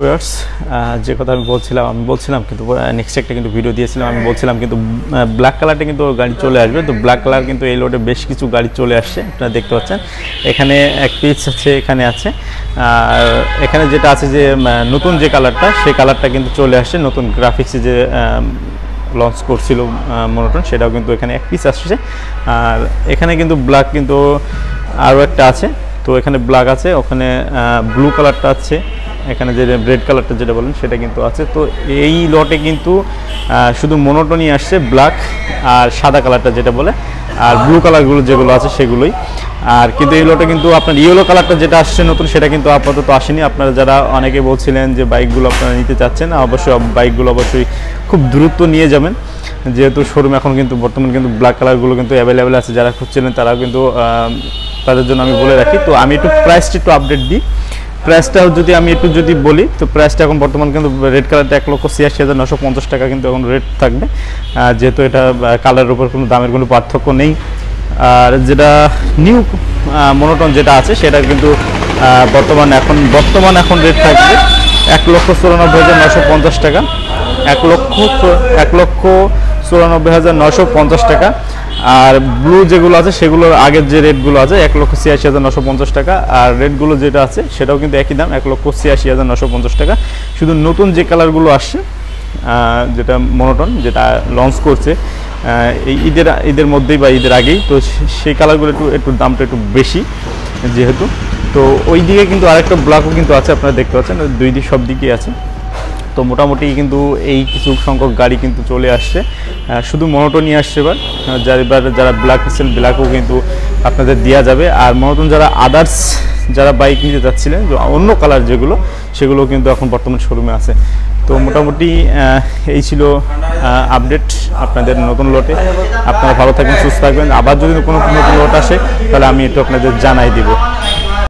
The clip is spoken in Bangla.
ভিউয়ার্স যে কথা আমি বলছিলাম আমি বলছিলাম কিন্তু নেক্সট একটা কিন্তু ভিডিও দিয়েছিলাম, আমি বলছিলাম কিন্তু ব্ল্যাক কালারটা কিন্তু গাড়ি চলে আসবে। তো ব্ল্যাক কালার কিন্তু এই লোডে বেশ কিছু গাড়ি চলে আসছে, আপনারা দেখতে পাচ্ছেন। এখানে এক পিস আছে এখানে আছে। আর এখানে যেটা আছে যে নতুন যে কালারটা সেই কালারটা কিন্তু চলে আসছে। নতুন গ্রাফিক্সে যে লঞ্চ করছিল মনোটন সেটাও কিন্তু এখানে এক পিস আসছে। আর এখানে কিন্তু ব্ল্যাক কিন্তু আরও একটা আছে। তো এখানে ব্ল্যাক আছে, ওখানে ব্লু কালারটা আছে। এখানে যে রেড কালারটা যেটা বলেন, সেটা কিন্তু আছে। তো এই লটে কিন্তু শুধু মনোটনই আসছে ব্ল্যাক আর সাদা কালারটা যেটা বলে, আর ব্লু কালারগুলো যেগুলো আছে সেগুলোই। আর কিন্তু এই লটে কিন্তু আপনার ইয়েলো কালারটা যেটা আসছে নতুন, সেটা কিন্তু আপাতত আসেনি। আপনারা যারা অনেকে বলছিলেন যে বাইকগুলো আপনারা নিতে চাচ্ছেন, অবশ্যই বাইকগুলো অবশ্যই খুব দ্রুত নিয়ে যাবেন। যেহেতু শোরুম এখন কিন্তু, বর্তমানে কিন্তু ব্ল্যাক কালারগুলো কিন্তু অ্যাভেলেবেল আছে। যারা খুঁজছিলেন, তারাও কিন্তু তাদের জন্য আমি বলে রাখি। তো আমি একটু প্রাইসটা একটু আপডেট দিই। প্রাইসটা যদি আমি একটু যদি বলি, তো প্রাইসটা এখন বর্তমান কিন্তু রেড কালারটা এক লক্ষ ছিয়াশি হাজার নশো পঞ্চাশ টাকা কিন্তু এখন রেট থাকবে। যেহেতু এটা কালারের উপর কোনো দামের কোনো পার্থক্য নেই। আর যেটা নিউ মনোটন যেটা আছে, সেটা কিন্তু বর্তমান এখন বর্তমান এখন রেট থাকবে এক লক্ষ চুরানব্বই হাজার নশো পঞ্চাশ টাকা। এক লক্ষ এক লক্ষ চুরানব্বই হাজার নশো পঞ্চাশ টাকা। আর ব্লু যেগুলো আছে, সেগুলোর আগের যে রেটগুলো আছে, এক লক্ষ ছিয়াশি হাজার নশো পঞ্চাশ টাকা। আর রেটগুলো যেটা আছে, সেটাও কিন্তু একই দাম, এক লক্ষ ছিয়াশি হাজার নশো পঞ্চাশ টাকা। শুধু নতুন যে কালারগুলো আসছে যেটা মনোটন যেটা লঞ্চ করছে এই ঈদের ঈদের মধ্যেই বা ঈদের আগেই, তো সেই কালারগুলো একটু একটু দামটা একটু বেশি যেহেতু। তো ওই দিকে কিন্তু আরেকটা ব্লকও কিন্তু আছে, আপনারা দেখতে পাচ্ছেন, দুই দিক সব দিকেই আছে। তো মোটামুটি কিন্তু এই কিছু সংখ্যক গাড়ি কিন্তু চলে আসছে। শুধু মনোটনই আসছে এবার। যারা যারা ব্ল্যাক এসেছেন ব্ল্যাকও কিন্তু আপনাদের দেওয়া যাবে। আর মনোটন যারা আদার্স যারা বাইক নিতে যাচ্ছিলেন যে অন্য কালার যেগুলো, সেগুলো কিন্তু এখন বর্তমান শোরুমে আছে। তো মোটামুটি এই ছিল আপডেট আপনাদের নতুন লটে আপনারা ভালো থাকবেন, সুস্থ থাকবেন। আবার যদি কোনো নতুন লট আসে, তাহলে আমি একটু আপনাদের জানাই দিব।